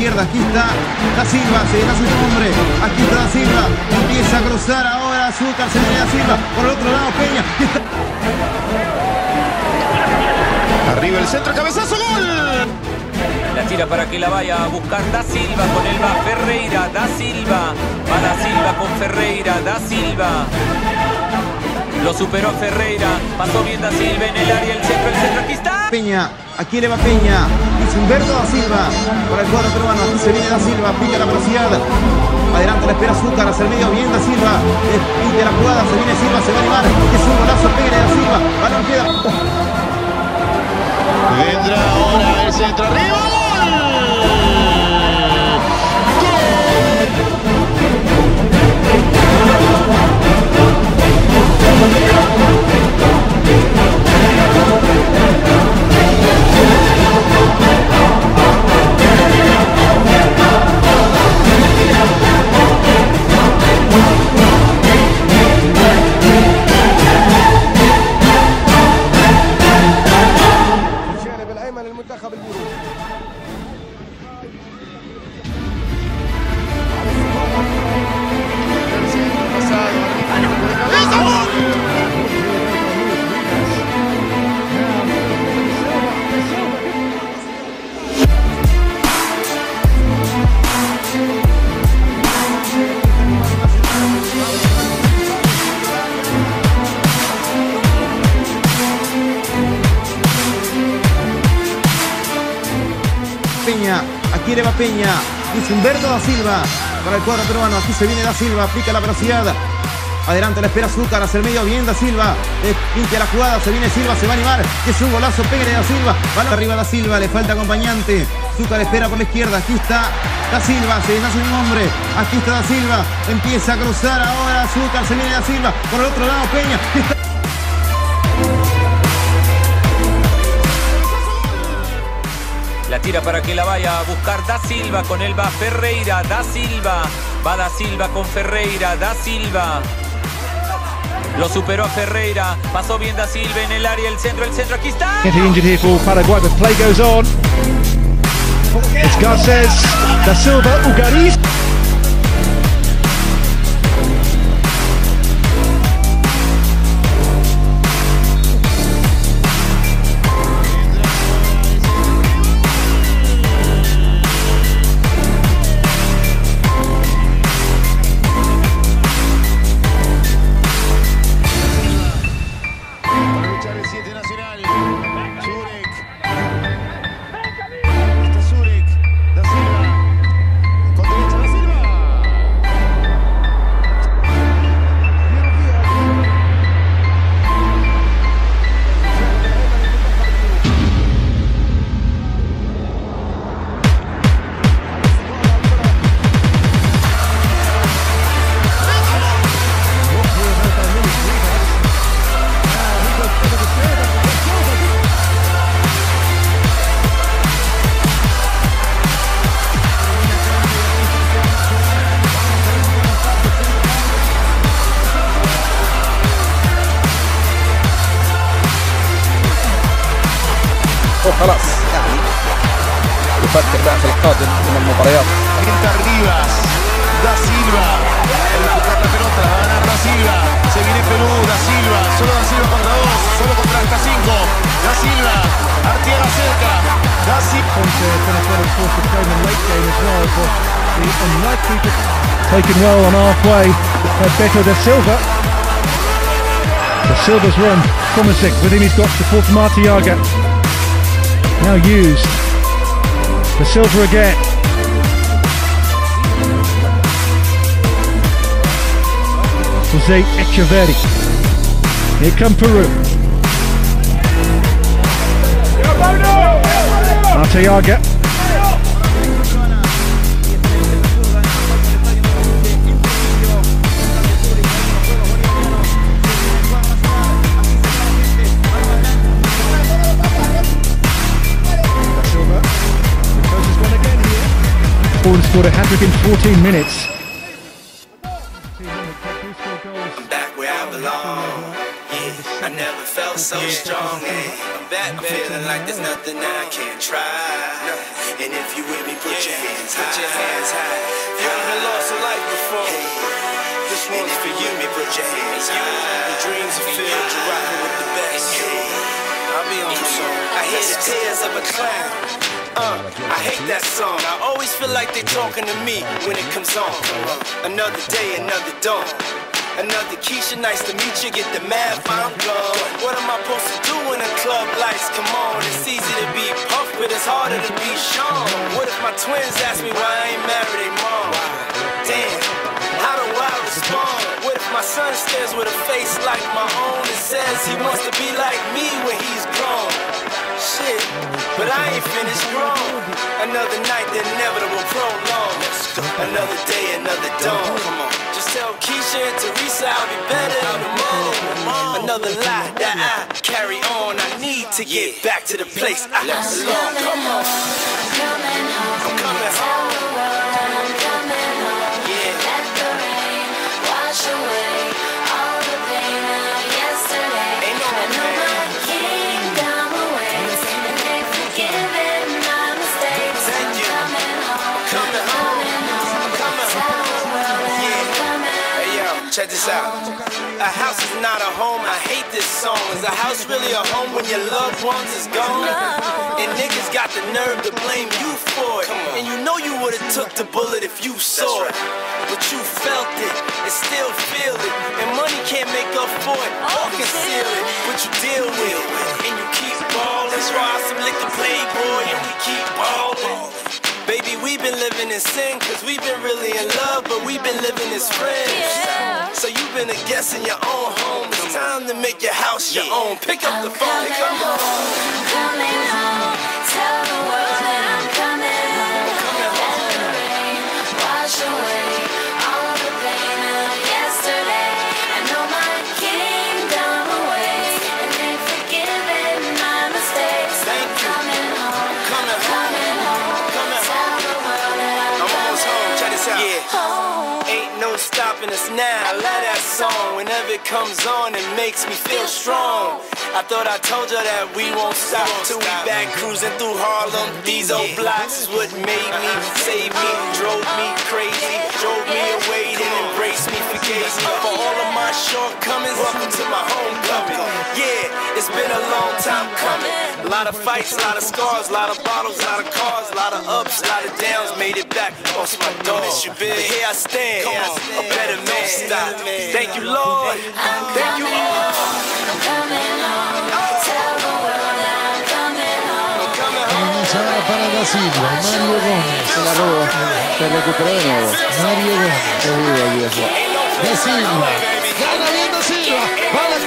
izquierda. Aquí está Da Silva, se viene a su nombre. Aquí está Da Silva. Empieza a cruzar ahora Zúcar, se viene Da Silva. Por el otro lado Peña. Aquí está. Arriba el centro, cabezazo, gol. La tira para que la vaya a buscar Da Silva con el va Ferreira. Da Silva. Va Da Silva con Ferreira. Da Silva. Lo superó Ferreira. Pasó bien Da Silva en el área. El centro, el centro. Aquí está. Peña, aquí le va Peña, Humberto da Silva, para el cuadro peruano, se viene da Silva, pica la velocidad, adelante la espera Azúcar, hacia el medio, bien da Silva, pide la jugada, se viene Silva, se va a animar, es un golazo, للمنتخب البيروسي Le va Peña, dice Humberto da Silva, para el cuadro peruano, aquí se viene da Silva, aplica la velocidad, adelante la espera Azúcar, hacia el medio, bien da Silva, eh, limpia la jugada, se viene Silva, se va a animar, es un golazo, pégale da Silva, balón arriba da Silva, le falta acompañante, Azúcar espera por la izquierda, aquí está da Silva, se viene a su nombre, aquí está da Silva, empieza a cruzar ahora Azúcar, se viene da Silva, por el otro lado Peña, La tira para que la vaya a buscar Da Silva. Con él va Ferreira. Da Silva. Va Da Silva con Ferreira. Da Silva. Lo superó a Ferreira. Pasó bien Da Silva en el área. El centro, el centro. Aquí está. Getting injured here for Paraguay, but play goes on. It's Garces, Da Silva, Ugariz. Para luchar el 7 nacional. وخلاص يعني يفكر بقى في القادم من المباريات Entra Rivas. Da Silva. El tocar la pelota. La va a ganar Da Silva. Se viene Perú. Da Silva. Solo Da Silva contra dos. Solo contra hasta cinco. Da Silva. Artiega cerca. Da Silva. Venezuela, of course, have shown in late game as well, but the unlikely to taken well on halfway by Beto da Silva. Da Silva's run promising. With him, he's got support from Artiaga. Now used. Da Silva again. Jose Echeverri. Here come Peru. Arteaga. Scored a hat-trick in 14 minutes. back where I belong. Yeah, I never felt so strong. Yeah. back, feeling like there's nothing I can't try. And if you with me, put your hands high. Put your hands high. You haven't lost a life before. This one's for you me, put your hands The high. dreams are filled. You're rocking with the best. I'll be on the song. I hear the tears of a clown. Uh, I hate that song. I always feel like they're talking to me when it comes on. Another day, another dawn. Another Keisha, nice to meet you. Get the math, I'm gone. What am I supposed to do when the club lights come on? It's easy to be puffed, but it's harder to be Sean. What if my twins ask me why I ain't married their mom? Damn, how do I respond? What if my son stares with a face like my own and says he wants to be like me when he's grown? Shit, but I ain't finished grown. Another night, the inevitable prolong. Another day, another dawn. Come on. Just tell Keisha and Teresa I'll be better morning. Another lie that I carry on. I need to get back to the place I belong. Come on. I'm coming home. Check this out. A house is not a home. I hate this song. Is a house really a home when your loved ones is gone? And niggas got the nerve to blame you for it. And you know you would've took the bullet if you saw it. But you felt it and still feel it. And money can't make up for it or oh, conceal it. But you deal with it and you keep ballin'. Try some liquor playboy and we keep ballin'. Baby, we've been living in sin cause we've been really in love, but we've been living as friends. So you've been a guest in your own home. It's time to make your house your own. Pick up the phone, pick up the phone. Thank song. Whenever it comes on, it makes me feel strong. I thought I told you that we won't stop till we back cruising through Harlem. These old blocks is what made me, saved me, drove me crazy, drove me away, then embraced me, forgave me for all of my shortcomings. Welcome to my homecoming. Yeah, it's been a long time coming. A lot of fights, a lot of scars, a lot of bottles, a lot of cars, a lot of ups, a lot of downs. Made it back, lost my dog. But here I stand, a better man. Thank you, Lord. Thank you, all. Para Da Silva, Mario Gómez. Se la robo. Se recuperó de nuevo. Mario Gómez. Qué el viejo. Da Silva. Gana bien Da Silva. Va a la